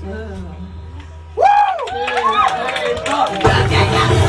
slow. Woo! Hey, hey,